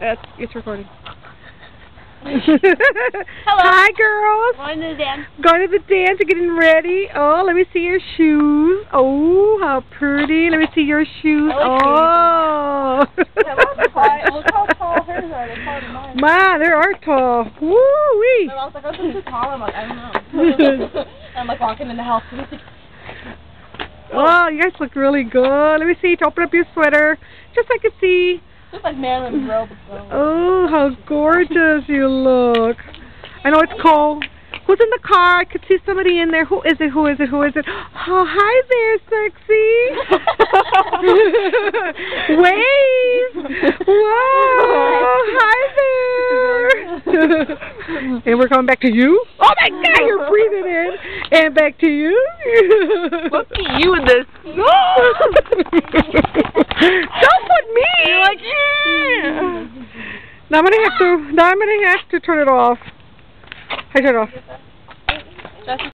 Yes, it's recording. Hello. Hi, girls. Going to the dance. Going to the dance. You're getting ready. Oh, let me see your shoes. Oh, how pretty. Let me see your shoes. I oh. Look how tall hers are. They're taller than mine. Ma, they are tall. Woo-wee. My mom's like, oh, this is tall. I'm like, I don't know. I'm like walking in the house. Oh, you guys look really good. Let me see. To open up your sweater. Just so I can see. Just like Marilyn Monroe. Oh, how gorgeous you look. I know it's cold. Who's in the car? I could see somebody in there. Who is it? Who is it? Who is it? Oh, hi there, sexy. Wave. Whoa, hi there. and we're coming back to you. Oh my God, you're breathing in. And back to you. Look at you in this. Don't put me. You're like, yeah. Now I'm gonna have to. Now I'm gonna have to turn it off. I turn it off.